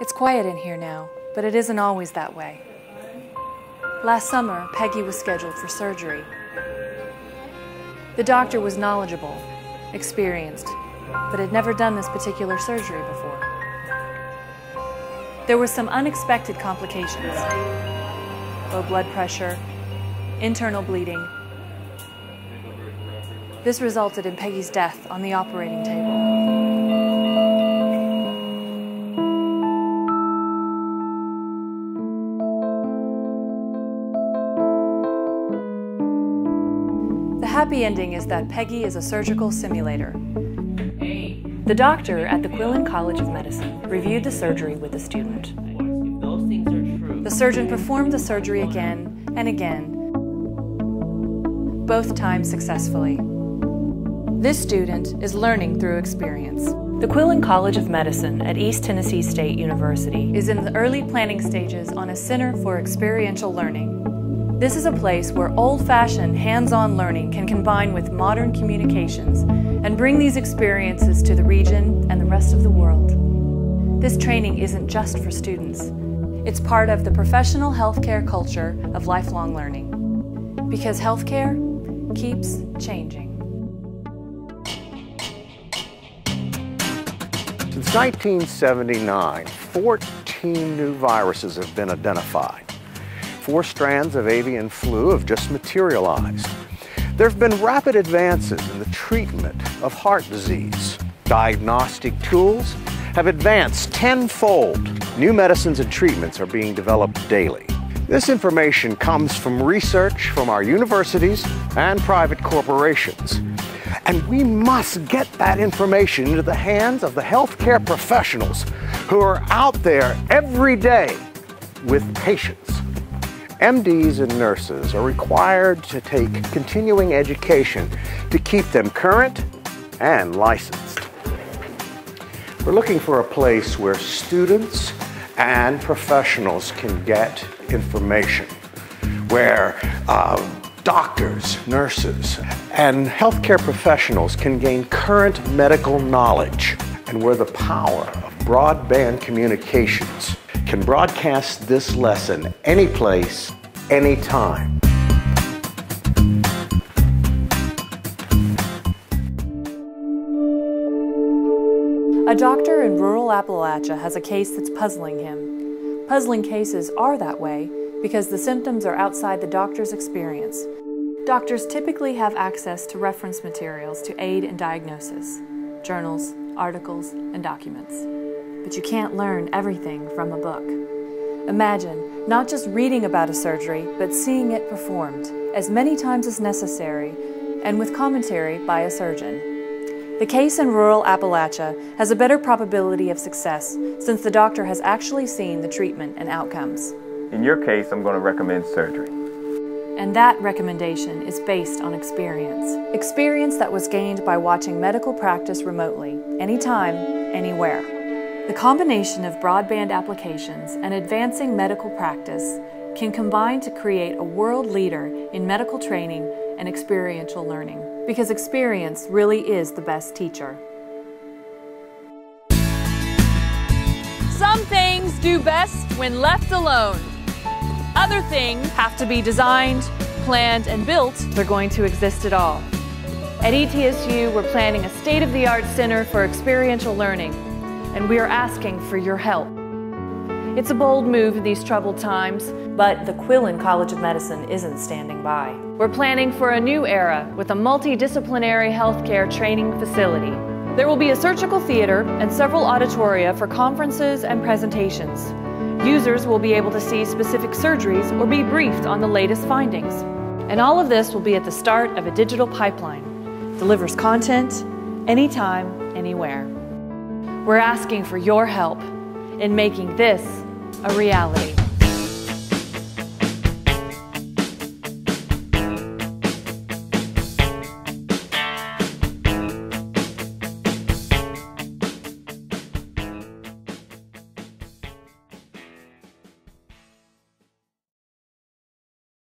It's quiet in here now, but it isn't always that way. Last summer, Peggy was scheduled for surgery. The doctor was knowledgeable, experienced, but had never done this particular surgery before. There were some unexpected complications low blood pressure, internal bleeding. This resulted in Peggy's death on the operating table. Happy ending is that Peggy is a surgical simulator. The doctor at the Quillen College of Medicine reviewed the surgery with the student. If those things are true, The surgeon performed the surgery again and again, both times successfully. This student is learning through experience. The Quillen College of Medicine at East Tennessee State University is in the early planning stages on a Center for Experiential Learning. This is a place where old fashioned hands on learning can combine with modern communications and bring these experiences to the region and the rest of the world. This training isn't just for students, it's part of the professional healthcare culture of lifelong learning. Because healthcare keeps changing. Since 1979, 14 new viruses have been identified. Four strands of avian flu have just materialized. There have been rapid advances in the treatment of heart disease. Diagnostic tools have advanced tenfold. New medicines and treatments are being developed daily. This information comes from research from our universities and private corporations. And we must get that information into the hands of the healthcare professionals who are out there every day with patients. MDs and nurses are required to take continuing education to keep them current and licensed. We're looking for a place where students and professionals can get information, where uh, doctors, nurses, and healthcare professionals can gain current medical knowledge, and where the power of broadband communications can broadcast this lesson any place, anytime. A doctor in rural Appalachia has a case that's puzzling him. Puzzling cases are that way because the symptoms are outside the doctor's experience. Doctors typically have access to reference materials to aid in diagnosis journals, articles, and documents. But you can't learn everything from a book. Imagine not just reading about a surgery, but seeing it performed as many times as necessary and with commentary by a surgeon. The case in rural Appalachia has a better probability of success since the doctor has actually seen the treatment and outcomes. In your case, I'm going to recommend surgery. And that recommendation is based on experience. Experience that was gained by watching medical practice remotely, anytime, anywhere. The combination of broadband applications and advancing medical practice can combine to create a world leader in medical training and experiential learning. Because experience really is the best teacher. Some things do best when left alone. Other things have to be designed, planned, and built if they're going to exist at all. At ETSU, we're planning a state of the art center for experiential learning, and we are asking for your help. It's a bold move in these troubled times, but the Quillen College of Medicine isn't standing by. We're planning for a new era with a multidisciplinary healthcare training facility. There will be a surgical theater and several auditoria for conferences and presentations. Users will be able to see specific surgeries or be briefed on the latest findings. And all of this will be at the start of a digital pipeline. Delivers content anytime, anywhere. We're asking for your help in making this a reality.